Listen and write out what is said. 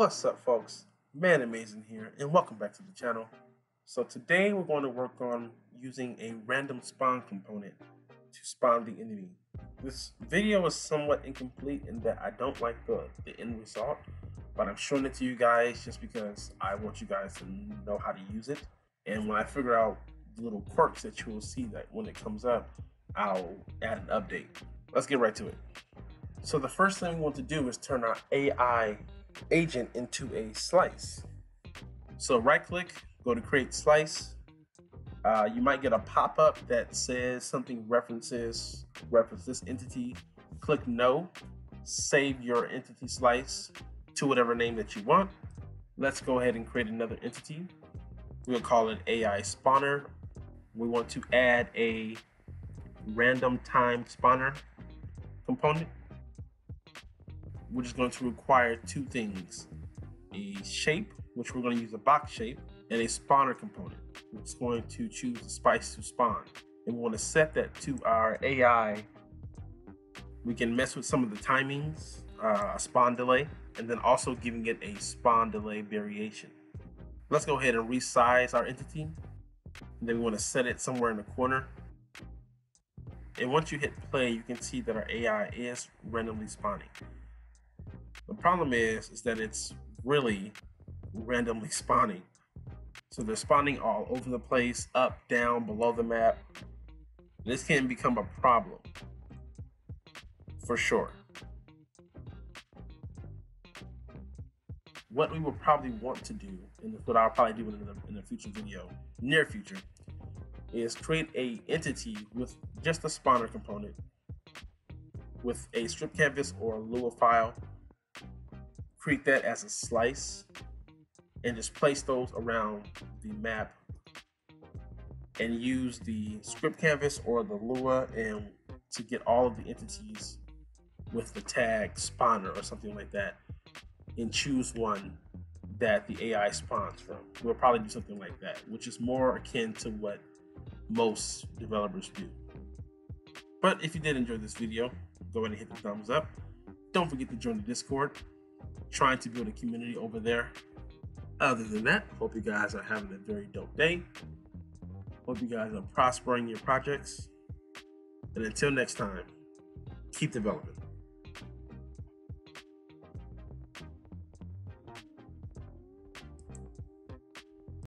What's up folks? Man Amazing here and welcome back to the channel. So today we're going to work on using a random spawn component to spawn the enemy. This video is somewhat incomplete in that I don't like the, the end result, but I'm showing it to you guys just because I want you guys to know how to use it. And when I figure out the little quirks that you will see that when it comes up, I'll add an update. Let's get right to it. So the first thing we want to do is turn our AI agent into a slice. So right click, go to create slice. Uh, you might get a pop-up that says something references reference this entity. Click no, save your entity slice to whatever name that you want. Let's go ahead and create another entity. We'll call it AI spawner. We want to add a random time spawner component which is going to require two things a shape, which we're going to use a box shape, and a spawner component, which is going to choose the slice to spawn. And we want to set that to our AI. We can mess with some of the timings, uh, spawn delay, and then also giving it a spawn delay variation. Let's go ahead and resize our entity. And then we want to set it somewhere in the corner. And once you hit play, you can see that our AI is randomly spawning. The problem is, is that it's really randomly spawning. So they're spawning all over the place, up, down, below the map. This can become a problem, for sure. What we will probably want to do, and what I'll probably do in the, in future video, near future, is create a entity with just a spawner component with a script canvas or a Lua file create that as a slice and just place those around the map and use the script canvas or the Lua and to get all of the entities with the tag spawner or something like that and choose one that the AI spawns from. We'll probably do something like that, which is more akin to what most developers do. But if you did enjoy this video, go ahead and hit the thumbs up. Don't forget to join the Discord trying to build a community over there. Other than that, hope you guys are having a very dope day. Hope you guys are prospering your projects. And until next time, keep developing.